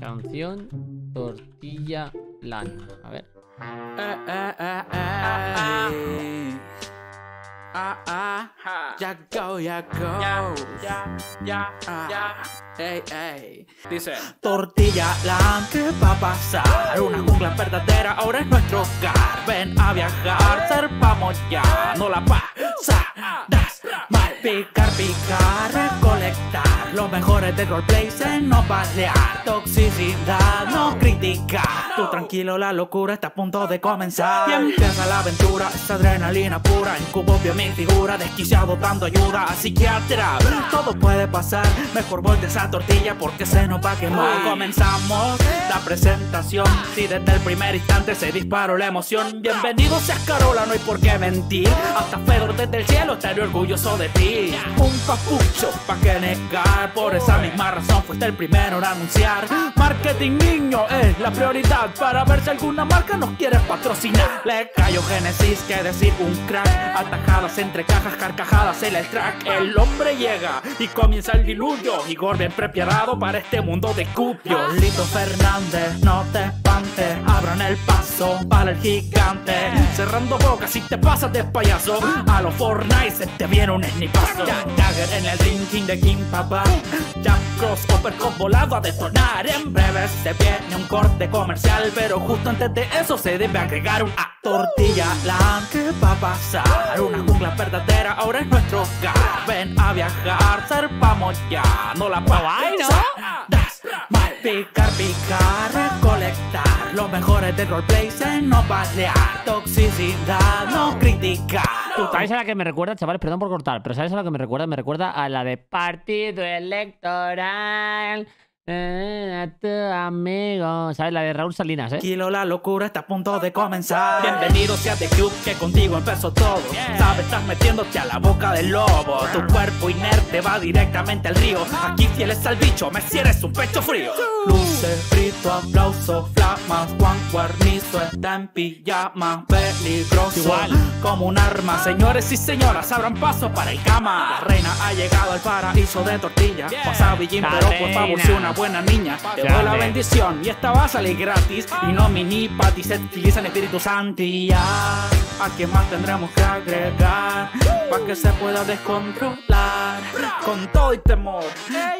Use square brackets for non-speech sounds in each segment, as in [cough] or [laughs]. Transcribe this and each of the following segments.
Canción Tortilla Land. A ver. Ah, ah, ya go, ya go. Ya, ya, Ah, ya. Ey, ey. Dice. Tortilla land, ¿qué va a pasar? Una jungla verdadera, ahora es nuestro hogar. Ven a viajar, zarpamos ya. No la pasarás mal. Picar, picar, recolectar. Los mejores de roleplay se no balear. Toxicidad, no criticar. Tú tranquilo, la locura está a punto de comenzar. Y empieza la aventura, esa adrenalina pura. En cubo vio mi figura, desquiciado dando ayuda a psiquiatra. Todo puede pasar, mejor volte esa tortilla porque se nos va a quemar. Comenzamos la presentación. Si desde el primer instante se disparó la emoción. Bienvenido seas Carola, no hay por qué mentir. Hasta Fedor desde el cielo estaré orgulloso de ti. Un papucho, pa' que negar. Por esa misma razón fuiste el primero en anunciar. Marketing niño es la prioridad para ver si alguna marca nos quiere patrocinar. Le cayó Genesis, que decir un crack. Atajadas entre cajas, carcajadas en el track. El hombre llega y comienza el diluvio. Igor bien preparado para este mundo de cupio. Lito Fernández, no te Abran el paso para el gigante. Cerrando bocas si te pasas de payaso. A los Fortnite se te viene un snipazo. Jack Dagger en el ring, de King Papa. Jack Cross, Uppercut volado a detonar. En breve se viene un corte comercial. Pero justo antes de eso se debe agregar un A. Tortilla land, ¿qué va a pasar? Una jungla verdadera, ahora es nuestro hogar. Ven a viajar, zarpamos ya. No la mal. Picar, picar, recolectar. Los mejores de roleplay se no balear. Toxicidad, no criticar. ¿Sabes a la que me recuerda, chavales? Perdón por cortar, pero ¿sabes a la que me recuerda? Me recuerda a la de Partido Electoral. Eh, a tu amigo. ¿Sabes? La de Raúl Salinas, ¿eh? Tranquilo, la locura está a punto de comenzar. Bienvenido sea The Club, que contigo empezó todo. Sabes, estás metiéndote a la boca del lobo. Tu cuerpo inerte va directamente al río. Aquí fieles al bicho, me cierres un pecho frío. Luces, grito, aplauso, flamas. Juan Guarnizo está en pijama. Peligroso, Igual. como un arma. Señores y señoras, abran paso para el cama. La reina ha llegado al paraíso de tortilla. Pasa Billín, La pero por favor, sé una buena niña. Te doy la bendición y esta va a salir gratis. Y no mini ti se utiliza el Espíritu ya. ¿A quién más tendremos que agregar? Para que se pueda descontrolar. Con todo y temor.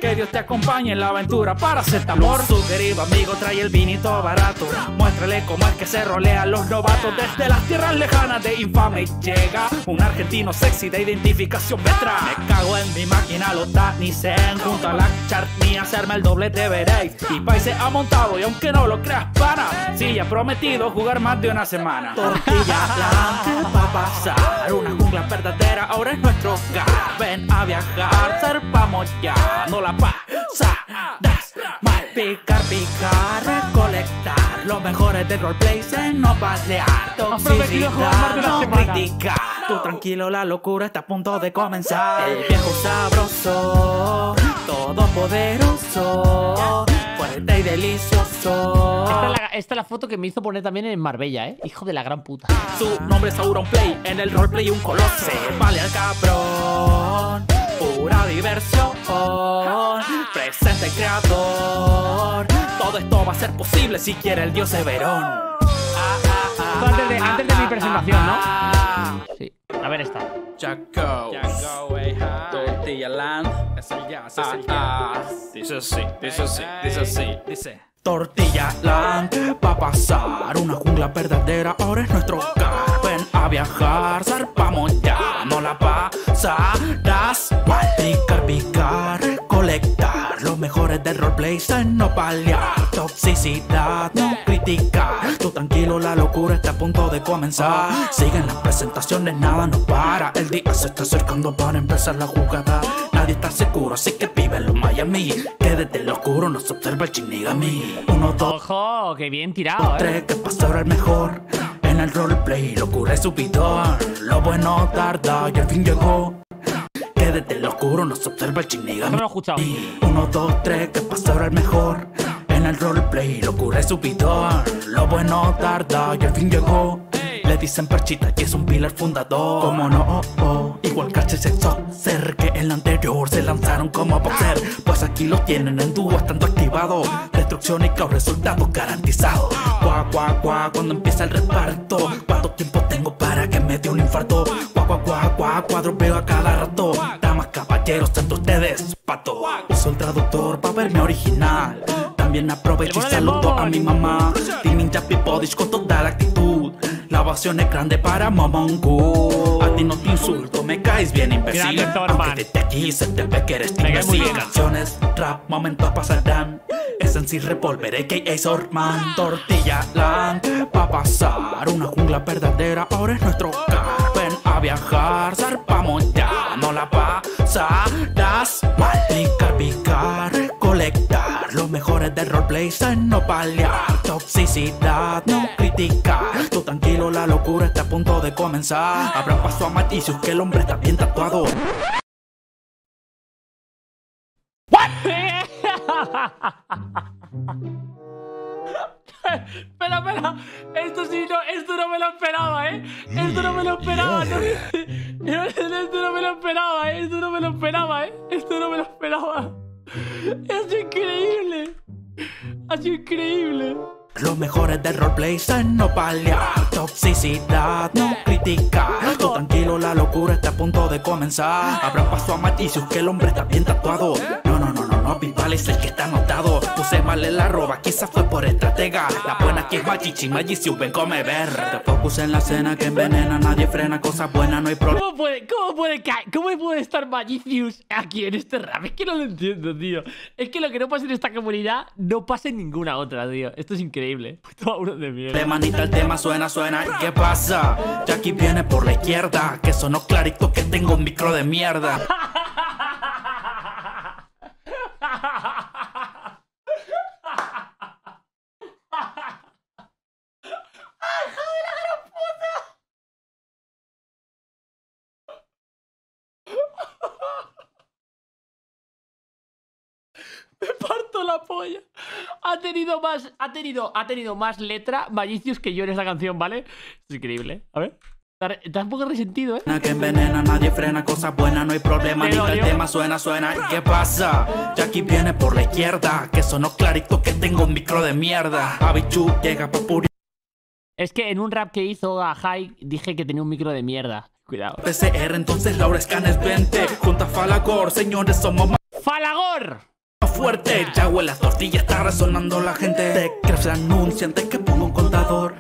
Que Dios te acompañe en la aventura para hacerte amor. Su querido amigo trae el vinito barato. Muéstrale cómo es que se rolean los novatos. Desde las tierras lejanas de infame llega un argentino sexy de identificación metra. Me cago en mi máquina, los Zen Junto a la chartnía se arma el doblete, veréis. Y Pai se ha montado y aunque no lo creas, pana. Sí, ya ha prometido jugar más de una semana. Tortilla land, ¿qué va a pasar? Una jungla verdadera, ahora es nuestro hogar. Ven a viajar, zarpamos ya. No la pasarás mal. Picar, picar, recolectar. Los mejores de roleplay se nos balear. una no criticar. Tú tranquilo, la locura está a punto de comenzar. El viejo sabroso, todopoderoso, fuerte y delicioso. Esta es, la, foto que me hizo poner también en Marbella, ¿eh? Hijo de la gran puta. Su nombre es Auronplay, en el roleplay un coloso. Se vale al cabrón, pura diversión. Presente el creador. Todo esto va a ser posible si quiere el dios Everón. Antes de, antes de mi presentación, ¿no? Sí. A ver esta. Jaco. Tortilla Land. Es el jazz, es Ah, el ah. jazz. Dice así, dice así, dice así. Dice. Tortilla Land, ¿qué va a pasar? Una jungla verdadera, ahora es nuestro hogar. Ven a viajar, zarpamos ya, no la pasarás. Del roleplay se no paliar. Toxicidad, no criticar. Tú tranquilo, la locura está a punto de comenzar. Siguen las presentaciones, nada nos para. El día se está acercando para empezar la jugada. Nadie está seguro, así que vive los Miami. Que desde el oscuro nos observa el Shinigami. Uno, dos, Ojo, que bien tirado, ¿eh? tres, que pasa ahora el mejor. En el roleplay, locura es supidón. Lo bueno tarda y al fin llegó. Que desde el oscuro nos observa el Esto Shinigami. no lo he escuchado. Uno, dos, tres, que pasa ahora el mejor. En el roleplay, locura es supidón. Lo bueno tarda y al fin llegó. Le dicen perchita y es un pilar fundador. Como no, oh, oh. Igual que sexo ser que el anterior se lanzaron como boxer. Pues aquí los tienen en dúo estando activados. Desde destrucción y caos, resultados garantizados. Cuá, cuá, cuá, cuando empieza el reparto. ¿Cuánto tiempo tengo para que me dé un infarto? Cuá, cuá, cuá, cuá, cuadro veo a cada rato. Damas, caballeros, tanto ustedes, pato. Uso el traductor para verme original. También aprovecho y saludo a mi mamá. Team Ninja Pipodis con toda la actitud. La ovación es grande para Momongo. A ti no te insulto, me caes bien imbécil. Aunque desde aquí se te ve que eres imbécil. Canciones, rap, momentos pasarán. Es en sí Revolver, a.k.a. Sortman. Tortilla land, va a pasar. Una jungla verdadera, ahora es nuestro hogar. A viajar, zarpamos ya. No la pasarás mal. Picar, picar, recolectar. Los mejores de roleplay en no paliar. Toxicidad, no criticar. Tú tranquilo, la locura está a punto de comenzar. Habrá paso a Maticius que el hombre está bien tatuado. [laughs] [laughs] Espera, espera. Esto sí, no, esto no me lo esperaba, ¿eh? Esto no me lo esperaba. no- [laughs] Esto no me lo esperaba, ¿eh? Esto no me lo esperaba, ¿eh? Esto no me lo esperaba. Es increíble. Sido increíble. Los mejores de roleplay no paliar. Toxicidad, no criticar. Tú tranquilo, la locura está a punto de comenzar. Habrá paso a Maticius que el hombre está bien tatuado. Anotado. Puse mal en la arroba, quizás fue por estratega. La buena aquí es Machichi, Magicius, ven come ver. Te focus en la cena que envenena, nadie frena, cosas buenas, no hay problema. ¿Cómo puede, cómo puede ca- cómo puede estar Magicius aquí en este rap? Es que no lo entiendo, tío. Es que lo que no pasa en esta comunidad no pasa en ninguna otra, tío. Esto es increíble. [laughs] Puto uno de mierda. manita, el tema suena, suena. ¿Y qué pasa? Jackie viene por la izquierda. Que sonó clarito que tengo un micro de mierda. Me parto la polla. Ha tenido más, ha tenido, ha tenido más letra Magicius que yo en esta canción, ¿vale? Es increíble. A ver. Está un poco resentido, ¿eh? que envenena, nadie frena, cosas buenas, no hay problema. Te Ni el odio. tema suena, suena. ¿Y qué pasa? Jackie viene por la izquierda. Que sonó clarito que tengo un micro de mierda. Abichu llega pa' puri. Es que en un rap que hizo a High dije que tenía un micro de mierda. Cuidado. PCR, entonces Laura Scanes 20. Junto a Falacor, señores, somos ¡Falagor! Fuerte. Ya huele a tortilla, está resonando la gente. Te crees anuncia antes que ponga un contador.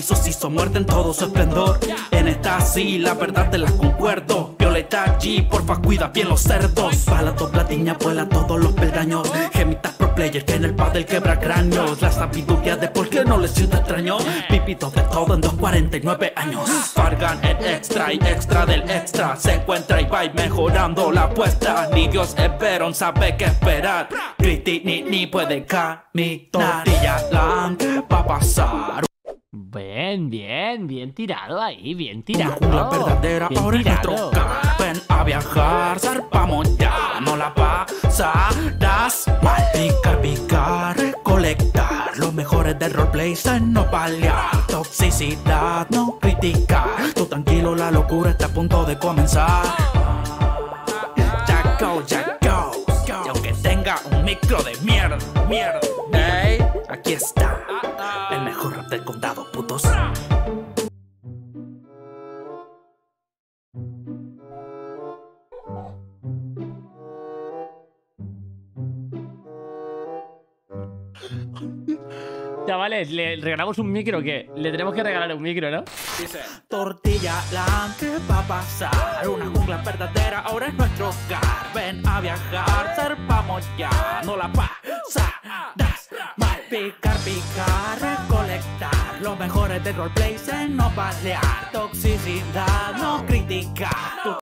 Se hizo muerte en todo su esplendor. En esta sí, la verdad te la concuerdo. Violeta G, porfa, cuida bien los cerdos. Balato platiña, vuela todos los peldaños. Gemitas pro player que en el pad del quebra cráneos. La sabiduría de por qué no le siento extraño. Pipito de todo en 249 años. Fargan el extra y extra del extra. Se encuentra y va mejorando la apuesta. Ni Dios Esperon sabe qué esperar. Criti ni ni puede caminar. Tortilla land va a pasar. Bien, bien, bien tirado ahí, bien tirado. jungla verdadera, bien ahora tirado. Ven a viajar, zarpamos ya, no la pasarás mal. Picar, picar, recolectar. Los mejores de roleplay en no paliar. Toxicidad, no criticar. Tú tranquilo, la locura está a punto de comenzar. Ya go, ya go. Y aunque tenga un micro de mierda, mierda, aquí está. El mejor rap del condado, putos. Chavales, le regalamos un micro que le tenemos que regalar un micro, ¿no? Tortilla land ¿qué va a pasar? Una jungla verdadera, ahora es nuestro hogar. Ven a viajar, zarpamos ya. No la mal. Picar, picar, recolectar. Los mejores de roleplay en no pelear. Toxicidad, no criticar.